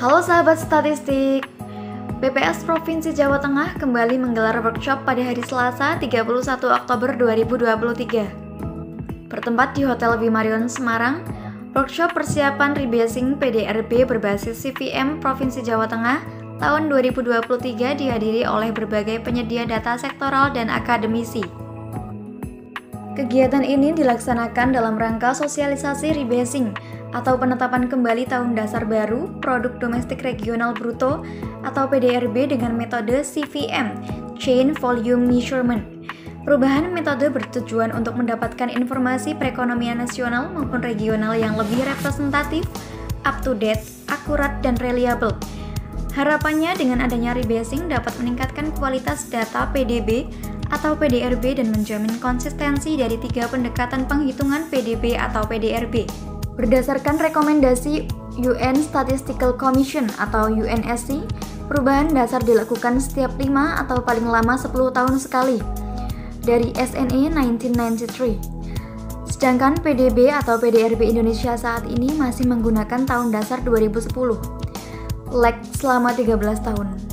Halo sahabat statistik. BPS Provinsi Jawa Tengah kembali menggelar workshop pada hari Selasa 31 Oktober 2023. Bertempat di Hotel Bimarion Semarang, workshop persiapan rebasing PDRB berbasis CVM Provinsi Jawa Tengah tahun 2023 dihadiri oleh berbagai penyedia data sektoral dan akademisi. Kegiatan ini dilaksanakan dalam rangka sosialisasi rebasing atau penetapan kembali tahun dasar baru produk domestik regional bruto atau PDRB dengan metode CVM (Chain Volume Measurement). Perubahan metode bertujuan untuk mendapatkan informasi perekonomian nasional maupun regional yang lebih representatif, up to date, akurat, dan reliable. Harapannya dengan adanya rebasing dapat meningkatkan kualitas data PDB atau PDRB dan menjamin konsistensi dari tiga pendekatan penghitungan PDB atau PDRB. Berdasarkan rekomendasi UN Statistical Commission atau UNSC, perubahan dasar dilakukan setiap 5 atau paling lama 10 tahun sekali dari SNE 1993. Sedangkan PDB atau PDRB Indonesia saat ini masih menggunakan tahun dasar 2010. Lag selama 13 tahun.